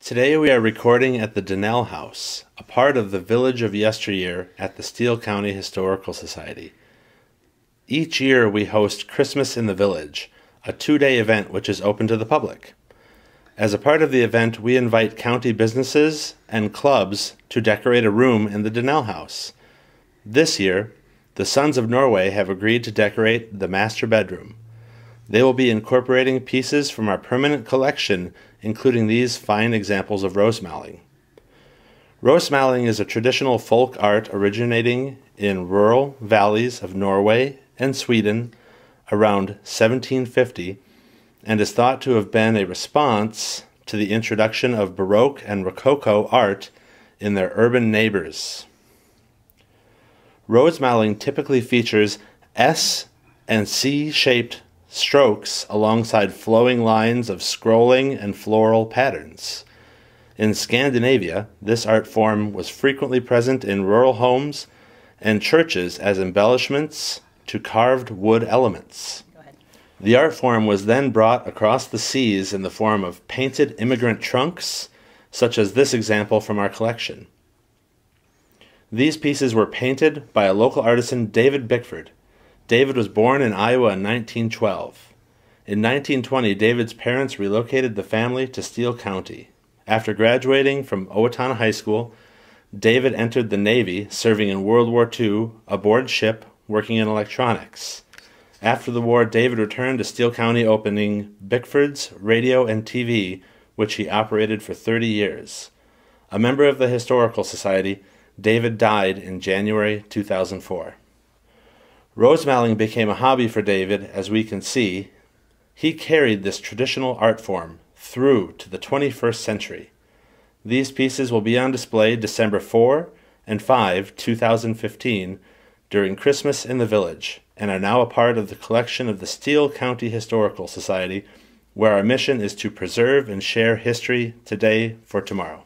Today we are recording at the Dunnell House, a part of the Village of Yesteryear at the Steele County Historical Society. Each year we host Christmas in the Village, a two day event which is open to the public. As a part of the event, we invite county businesses and clubs to decorate a room in the Dunnell House. This year, the Sons of Norway have agreed to decorate the master bedroom. They will be incorporating pieces from our permanent collection, including these fine examples of rosemaling. Rosemaling is a traditional folk art originating in rural valleys of Norway and Sweden around 1750 and is thought to have been a response to the introduction of Baroque and Rococo art in their urban neighbors. Rosemaling typically features S and C shaped strokes alongside flowing lines of scrolling and floral patterns. In Scandinavia, this art form was frequently present in rural homes and churches as embellishments to carved wood elements. The art form was then brought across the seas in the form of painted immigrant trunks, such as this example from our collection. These pieces were painted by a local artisan, David Bickford. David was born in Iowa in 1912. In 1920, David's parents relocated the family to Steele County. After graduating from Owatonna High School, David entered the Navy, serving in World War II aboard ship working in electronics. After the war, David returned to Steele County, opening Bickford's Radio and TV, which he operated for 30 years. A member of the Historical Society, David died in January 2004. Rosemaling became a hobby for David, as we can see. He carried this traditional art form through to the 21st century. These pieces will be on display December 4 and 5, 2015 during Christmas in the Village and are now a part of the collection of the Steele County Historical Society, where our mission is to preserve and share history today for tomorrow.